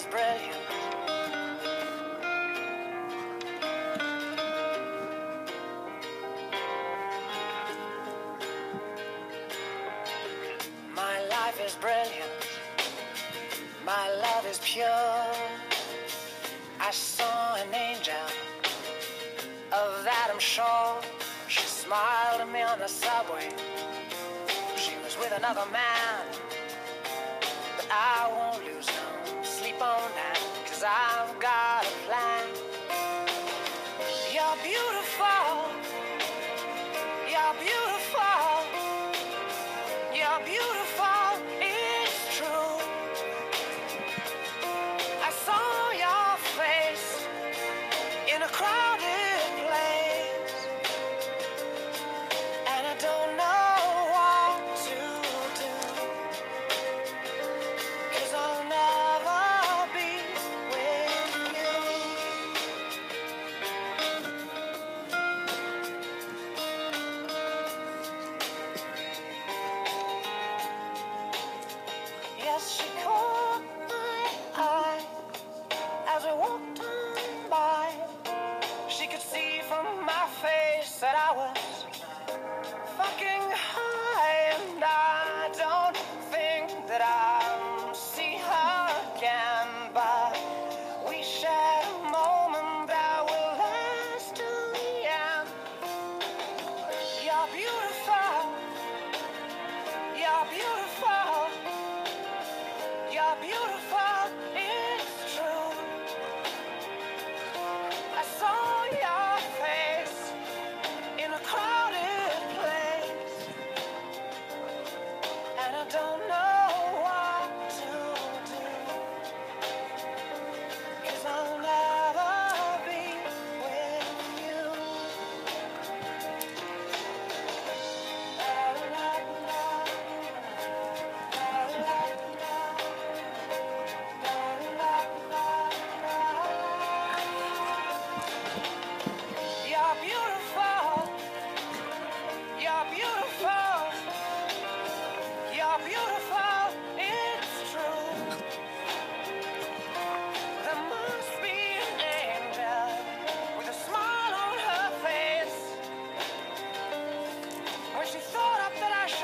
is brilliant. My life is brilliant. My love is pure. I saw an angel. Of that I'm sure. She smiled at me on the subway. She was with another man. Beautiful. She caught my eye as we walked on by. She could see from my face that I was fucking high, and I don't think that I'll she thought up that I